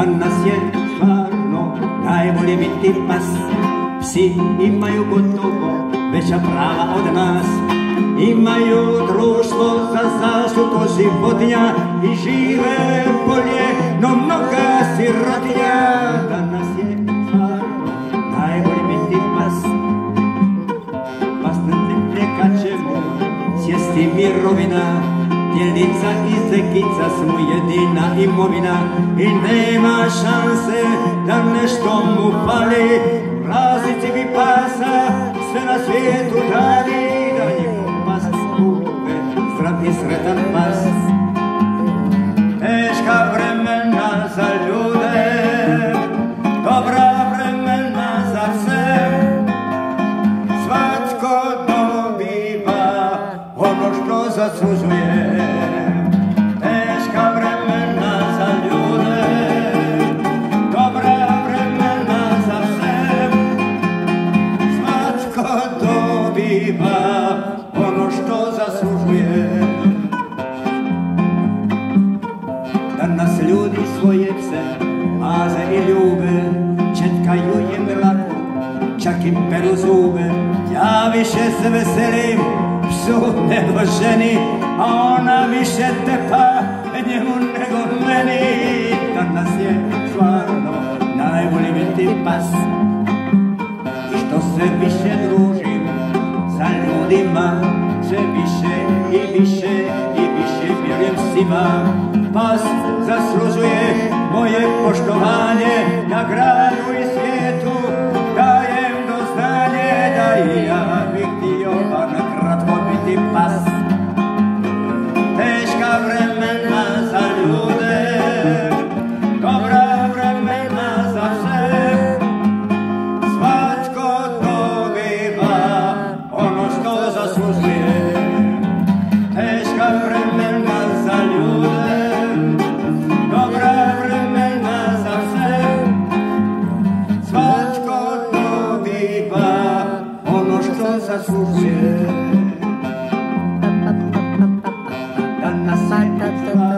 Danas je stvarno najbolje biti pas Psi imaju gotovo veća prava od nas. Imaju društvo za zaštitu životinja I žive bolje, no mnoga sirotinja. Danas je stvarno najbolje biti pas Pas na temlje ćemo sjesti mirovina Djelnica i zekica su jedina imovina I nema šanse da nešto mu fali. Vlasnici bi pasa sve na svijetu dali Da njihov pas kupe zdrav i sretan pas. Teška vremena za ljude Dobra vremena za sve Svatko dobiva ono što zaslužuje Danas ljudi svoje pse maze i ljube Četkaju im lako, čak im peru zube. Ja više se veselim psu nego ženi A ona više tepa njemu nego meni. Danas je stvarno najbolji biti pas. I što se više družim sa ljudima Sve više i više i više vjerujem svima Na gradu i svijetu dajem do znanje Da i ja bih pa na kratko biti pas. Teška vremena za ljude Dobra vremena za sve Svatko dobiva ono što zaslužuje što zaslužuje Danas je stvarno najbolje biti